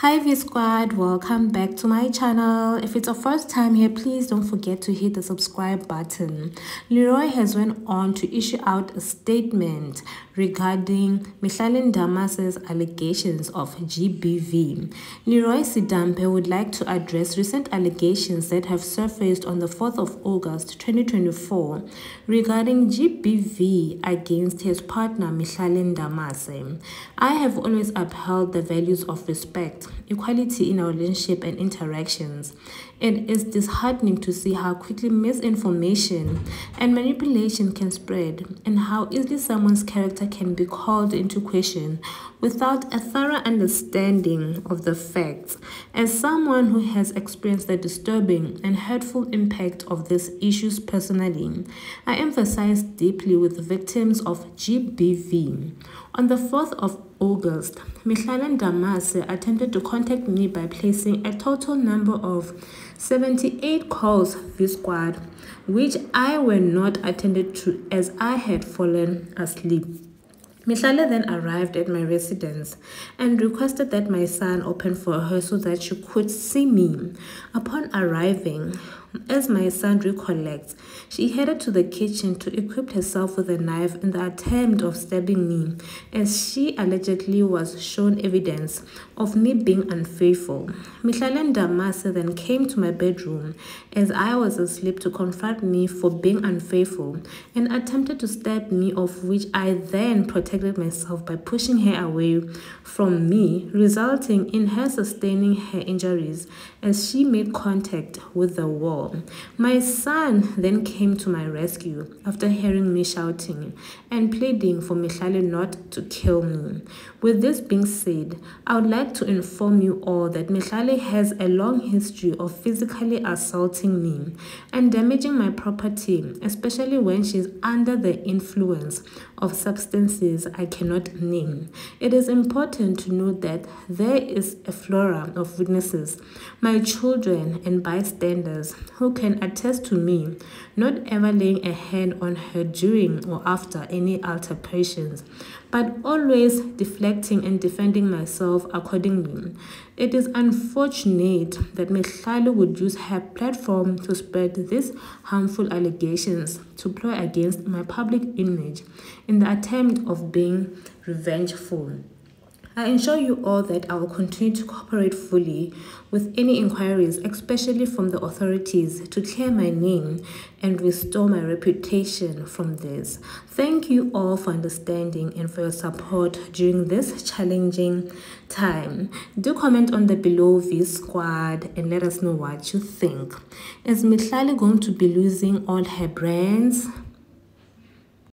Hi V Squad, welcome back to my channel. If it's your first time here, please don't forget to hit the subscribe button. Leeroy has went on to issue out a statement regarding Mihlali Ndamase's allegations of GBV. Leeroy Sidambe would like to address recent allegations that have surfaced on the 4th of August 2024 regarding GBV against his partner Mihlali Ndamase. I have always upheld the values of respect equality in our relationship and interactions. It is disheartening to see how quickly misinformation and manipulation can spread, and how easily someone's character can be called into question without a thorough understanding of the facts. As someone who has experienced the disturbing and hurtful impact of these issues personally, I emphasize deeply with victims of GBV. On the 4th of August, Mihlali Ndamase attempted to contact me by placing a total number of 78 calls this squad, which I were not attended to as I had fallen asleep. Mihlali then arrived at my residence and requested that my son open for her so that she could see me. Upon arriving, as my son recollects, she headed to the kitchen to equip herself with a knife in the attempt of stabbing me, as she allegedly was shown evidence of me being unfaithful. Mihlali Ndamase then came to my bedroom as I was asleep to confront me for being unfaithful and attempted to stab me, of which I then protected myself by pushing her away from me, resulting in her sustaining her injuries as she made contact with the wall. My son then came to my rescue after hearing me shouting and pleading for Mihlali not to kill me. With this being said, I would like to inform you all that Mihlali has a long history of physically assaulting me and damaging my property, especially when she's under the influence of substances I cannot name. It is important to note that there is a flora of witnesses, my children and bystanders who can attest to me not ever laying a hand on her during or after any altercations, but always deflecting and defending myself accordingly. It is unfortunate that Mihlali would use her platform to spread these harmful allegations to ploy against my public image in the attempt of being revengeful. I assure you all that I will continue to cooperate fully with any inquiries, especially from the authorities, to clear my name and restore my reputation from this. Thank you all for understanding and for your support during this challenging time. Do comment on the below V squad and let us know what you think. Is Mihlali going to be losing all her brands?